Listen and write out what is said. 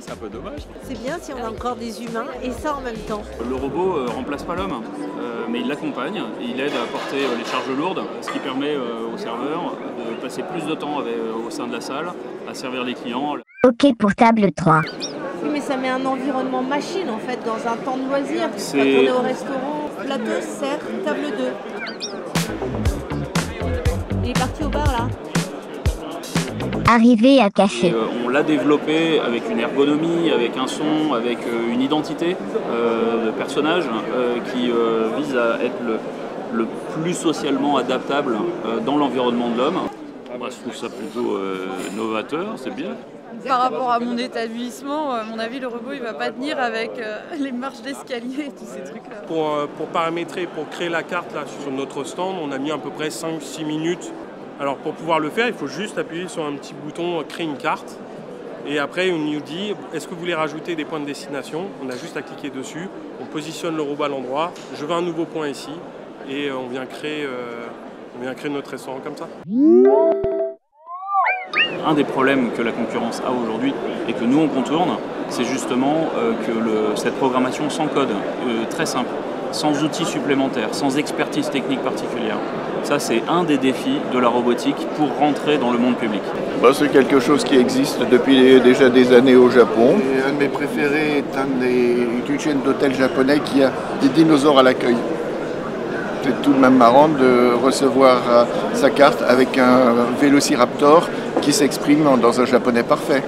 c'est un peu dommage. C'est bien si on a encore des humains et ça en même temps. Le robot euh, remplace pas l'homme, euh, mais il l'accompagne, et il aide à porter euh, les charges lourdes, ce qui permet euh, aux serveurs de passer plus de temps avec- euh, au sein de la salle, à servir les clients. Ok pour table 3. Oui, mais ça met un environnement machine en fait dans un temps de loisir. Quand C'est- on est au restaurant, plateau, serre, table 2. Il est parti au bar là. Arrivé à Et, cacher. euh, on l'a développé avec une ergonomie, avec un son, avec euh, une identité euh, de personnage euh, qui euh, vise à être le, le plus socialement adaptable euh, dans l'environnement de l'homme. Moi, je trouve ça plutôt euh, novateur, c'est bien. Par rapport à mon établissement, à mon avis, le robot il va pas tenir avec euh, les marches d'escalier et tous ces trucs-là. Pour, euh, pour paramétrer, pour créer la carte là, sur notre stand, on a mis à peu près 5-6 minutes. Alors pour pouvoir le faire, il faut juste appuyer sur un petit bouton euh, créer une carte. Et après, on nous dit est-ce que vous voulez rajouter des points de destination? On a juste à cliquer dessus. On positionne le robot à l'endroit. Je veux un nouveau point ici. Et euh, on vient créer, euh, on vient créer notre restaurant comme ça. Un des problèmes que la concurrence a aujourd'hui et que nous on contourne, c'est justement euh, que le- cette programmation sans code, euh, très simple, sans outils supplémentaires, sans expertise technique particulière. Ça, c'est un des défis de la robotique pour rentrer dans le monde public. Bah, c'est quelque chose qui existe depuis déjà des années au Japon. Et un de mes préférés est un des, une chaîne d'hôtels japonais qui a des dinosaures à l'accueil. C'est tout de même marrant de recevoir euh, sa carte avec un vélociraptor qui s'exprime dans un japonais parfait.